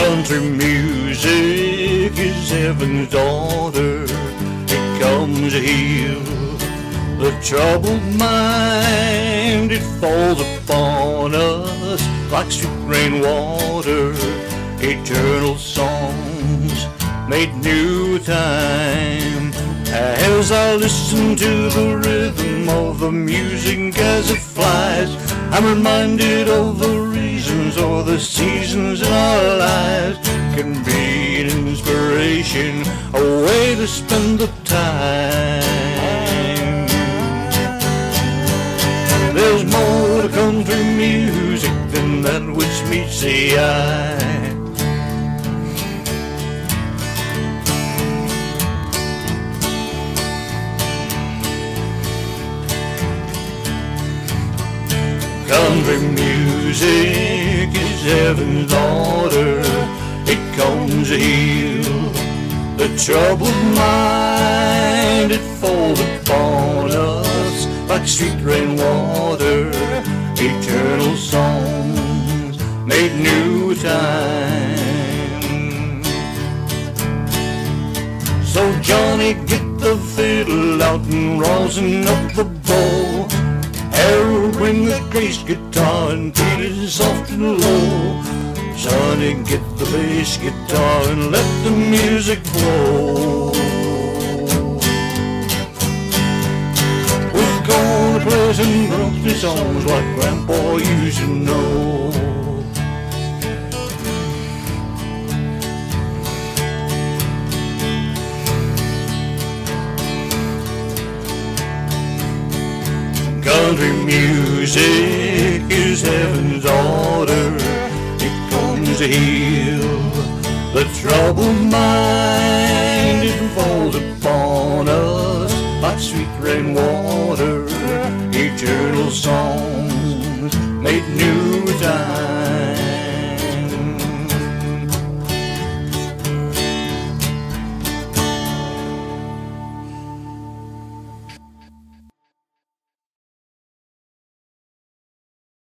Country music is heaven's daughter. It comes to heal the troubled mind. It falls upon us like sweet rainwater. Eternal songs made new time. As I listen to the rhythm of the music as it flies, I'm reminded of the inspiration, a way to spend the time. There's more to country music than that which meets the eye. Country music is heaven's order. It comes heal the troubled mind. It falls upon us like sweet rainwater. Eternal songs made new time. So Johnny, get the fiddle out and rosin up the bow. Harold, bring the bass guitar and beat it soft and low. Sonny, get the bass guitar and let the music flow. We're gonna play some country songs like Grandpa used to know. Country music is heaven's order. It comes heal Trouble it falls upon us like sweet rainwater, eternal songs made new.